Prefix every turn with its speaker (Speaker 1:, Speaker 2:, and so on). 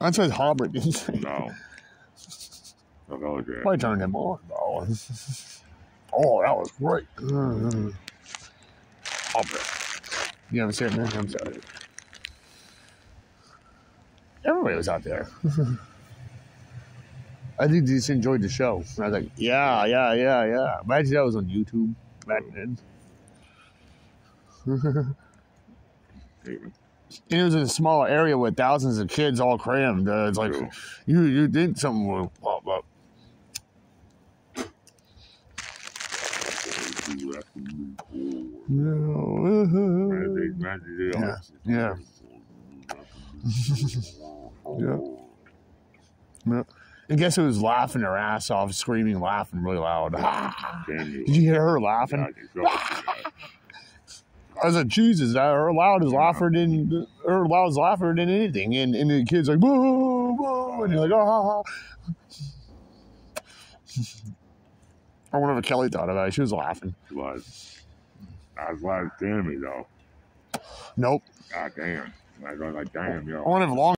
Speaker 1: That's what Hobart did say.
Speaker 2: No. No, that was it.
Speaker 1: I turned him on, though. Oh, that was great. Mm. Hobart. You haven't seen that? I'm sorry. Everybody was out there. I think they just enjoyed the show. And I was like, yeah, yeah, yeah, yeah. Imagine that was on YouTube back then. It was in a small area with thousands of kids all crammed. Uh, it's like you you think something will pop up. Yeah. Yeah. Yeah. Yeah. And guess who was laughing her ass off, screaming, laughing really loud? Did you hear her laughing?
Speaker 2: I feel it.
Speaker 1: I that her loud is louder than her loud is louder than anything. And and the kid's like, boo, boo, and you're like, ah. Ha ha. I wonder what Kelly thought about it. She was laughing.
Speaker 2: She was. I was glad it's Tammy, though.
Speaker 1: Nope.
Speaker 2: God damn. I was like, damn, yo.
Speaker 1: I wonder if long.